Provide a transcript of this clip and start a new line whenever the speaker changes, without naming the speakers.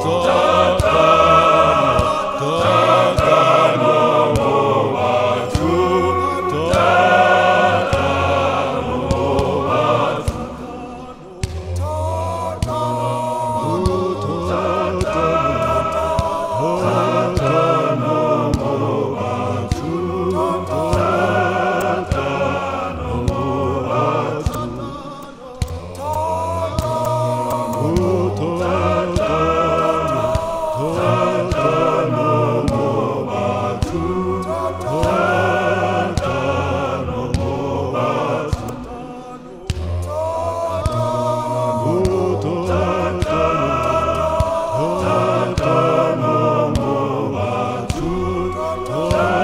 走。Lord.